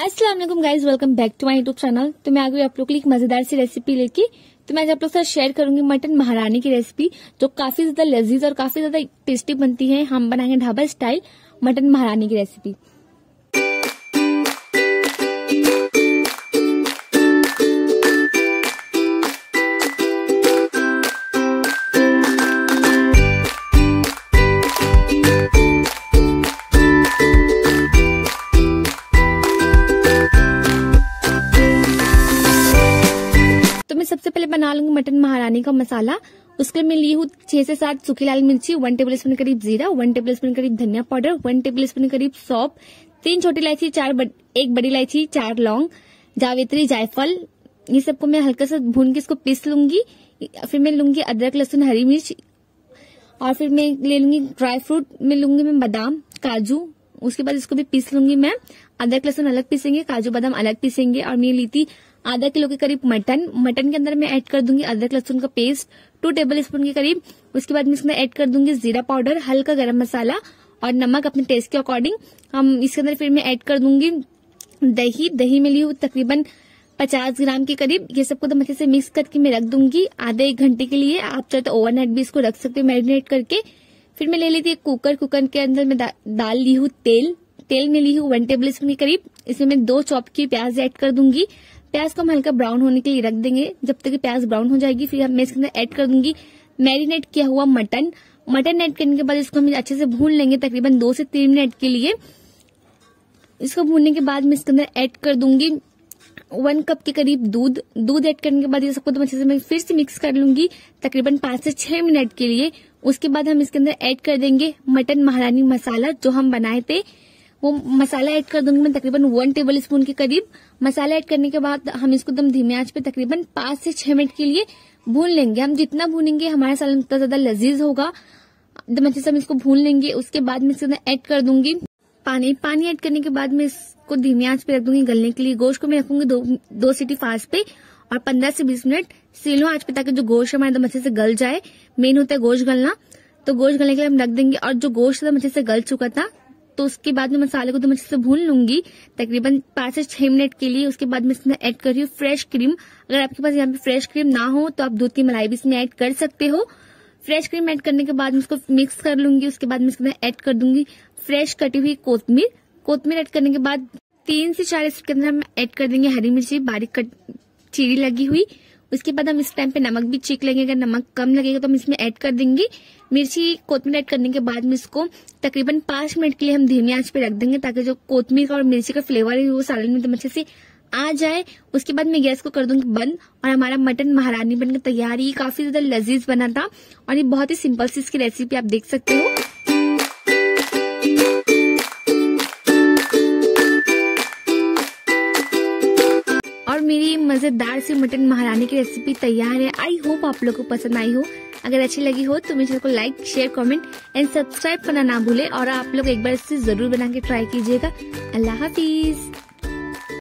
वालेकुम guys welcome back to my YouTube channel तो मैं आ गई आप लोग के लिए एक मज़ेदार सी रेसिपी लेके। तो मैं आज आप लोग साथ शेयर करूँगी मटन महारानी की रेसिपी जो काफ़ी ज़्यादा लजीज और काफ़ी ज़्यादा टेस्टी बनती है। हम बनाएँगे ढाबा स्टाइल मटन महारानी की रेसिपी सबसे पहले बना लूँगी मटन महारानी का मसाला। उसके लिए मैं ली हूँ छह से सात सूखी लाल मिर्ची वन टेबल स्पून करीब जीरा वन टेबल स्पून करीब धनिया पाउडर वन टेबल स्पून करीब सौंप तीन छोटी इलायची चार बड़, एक बड़ी इलायची चार लौंग जावित्री जायफल। ये सबको मैं हल्का सा भून के इसको पीस लूँगी। फिर मैं लूँगी अदरक लहसुन हरी मिर्च और फिर मैं ले लूँगी ड्राई फ्रूट। में लूँगी मैं बादाम काजू। उसके बाद इसको भी पीस लूँगी मैं। अदरक लहसुन अलग पीसेंगे काजू बादाम अलग पीसेंगे और मैं ली थी आधा किलो के करीब मटन मटन के अंदर मैं ऐड कर दूँगी अदरक लहसुन का पेस्ट टू टेबल स्पून के करीब। उसके बाद मैं इसमें ऐड कर दूँगी जीरा पाउडर, हल्का गरम मसाला और नमक अपने टेस्ट के अकॉर्डिंग हम इसके अंदर फिर मैं ऐड कर दूँगी दही। दही में ली हूँ तकरीबन पचास ग्राम के करीब। ये सबको तो अच्छे से मिक्स करके मैं रख दूँगी आधे एक घंटे के लिए। आप चाहे तो ओवरनाइट भी इसको रख सकते हो मैरिनेट करके। फिर मैं ले ली थी कुकर कुकर के अंदर मैं डाल ली हूँ तेल। तेल में ली हूँ वन टेबल स्पून के करीब। इसमें मैं दो चॉप की प्याज ऐड कर दूँगी। प्याज को हम हल्का ब्राउन होने के लिए रख देंगे। जब तक प्याज ब्राउन हो जाएगी, फिर मैं इसके अंदर ऐड कर दूँगी मैरिनेट किया हुआ मटन मटन ऐड करने के बाद इसको हम अच्छे से भून लेंगे तकरीबन दो से तीन मिनट के लिए। इसको भूनने के बाद मैं इसके अंदर ऐड कर दूँगी वन कप के करीब दूध। दूध ऐड करने के बाद ये सबको तो अच्छे से मैं फिर से मिक्स कर लूँगी तकरीबन पाँच से छह मिनट के लिए। उसके बाद हम इसके अंदर ऐड कर देंगे मटन महारानी मसाला जो हम बनाए थे। वो मसाला ऐड कर दूँगी मैं तकरीबन वन टेबल स्पून के करीब। मसाला ऐड करने के बाद हम इसको एकदम धीमे आँच पे तकरीबन पाँच से छह मिनट के लिए भून लेंगे। हम जितना भूनेंगे हमारा सालन उतना ज़्यादा लजीज होगा। एकदम अच्छे से हम इसको भून लेंगे उसके बाद मैं इसके अंदर ऐड कर दूँगी पानी। पानी ऐड करने के बाद मैं इसको धीमी आँच पे रख दूँगी गलने के लिए। गोश्त को मैं रखूँगी दो, दो सीटी फास्ट पे और पंद्रह से बीस मिनट सीलो आँच पे ताकि जो गोश्त हमारे एकदम अच्छे से गल जाए। मेन होता है गोश्त गलना। तो गोश्त गलने के लिए हम रख देंगे और जो गोश्त एकदम अच्छे से गल चुका था तो उसके बाद में मसाले को तो मैं अच्छे से भून लूँगी। तकरीबन पाँच से छह मिनट के लिए उसके बाद मैं इसमें ऐड कर रही हूँ फ्रेश क्रीम अगर आपके पास यहाँ पे फ्रेश क्रीम ना हो तो आप दूध की मलाई भी इसमें ऐड कर सकते हो। फ्रेश क्रीम ऐड करने के बाद मैं इसको मिक्स कर लूँगी, उसके बाद मैं इसमें ऐड कर दूँगी फ्रेश कटी हुई कोतमीर कोतमीर ऐड करने के बाद तीन से चार इसके अंदर हम ऐड कर देंगे हरी मिर्ची, बारीक कट चीरी लगी हुई। उसके बाद हम इस टाइम पे नमक भी चेक लेंगे। अगर नमक कम लगेगा तो हम इसमें ऐड कर देंगे। मिर्ची कोतमीर ऐड करने के बाद में इसको तकरीबन पाँच मिनट के लिए हम धीमी आँच पे रख देंगे ताकि जो कोतमीर का और मिर्ची का फ्लेवर है वो सालन में अच्छे से आ जाए। उसके बाद मैं गैस को कर दूँगी बंद और हमारा मटन महारानी बनकर तैयार। ये काफ़ी ज़्यादा लजीज बना था और ये बहुत ही सिंपल सी इसकी रेसिपी आप देख सकते हो। मज़ेदार सी मटन महारानी की रेसिपी तैयार है। आई होप आप लोगों को पसंद आई हो। अगर अच्छी लगी हो तो मेरे चैनल को like share comment and subscribe करना ना भूले और आप लोग एक बार इसे ज़रूर बना के ट्राई कीजिएगा। अल्लाह हाफिज।